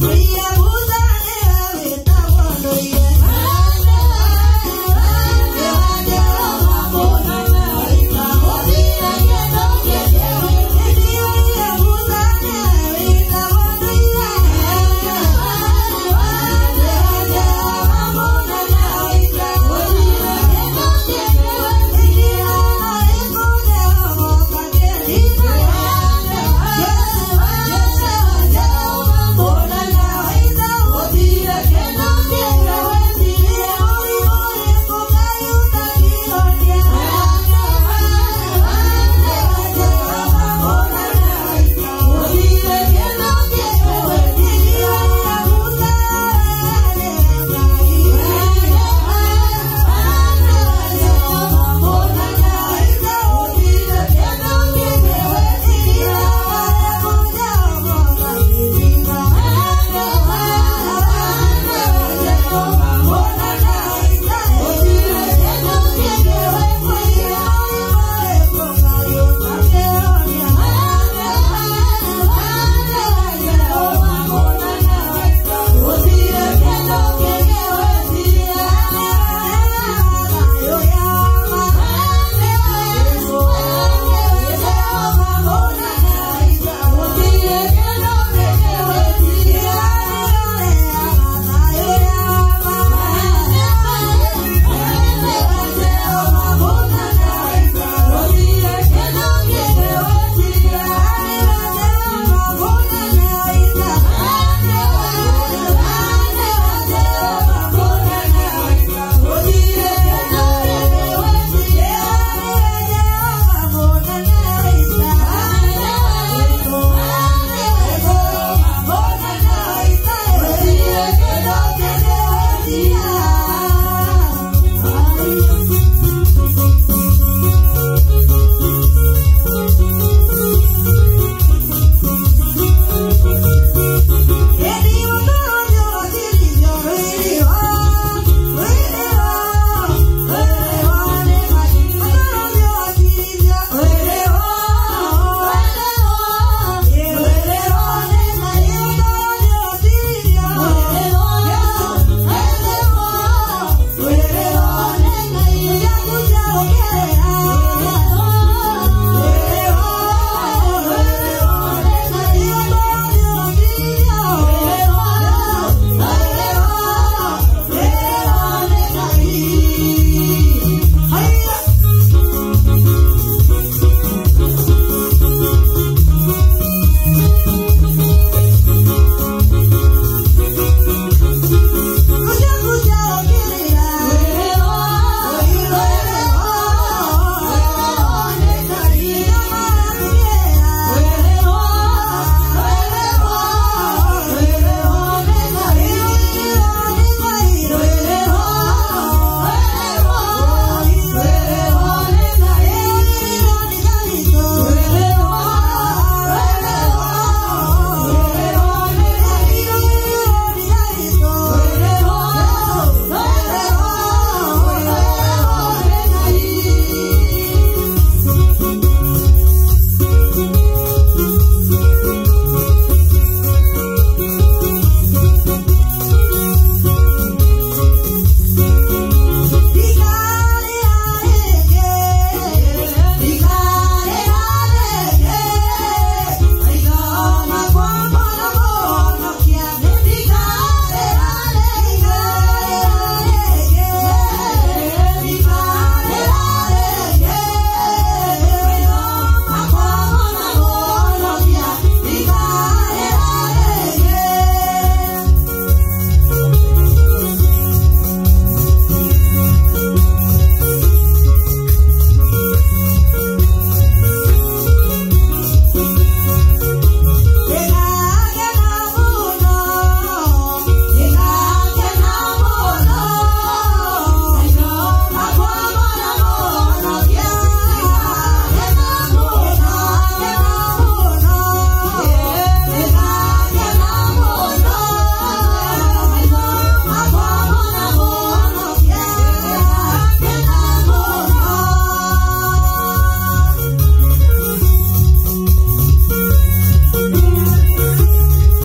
We are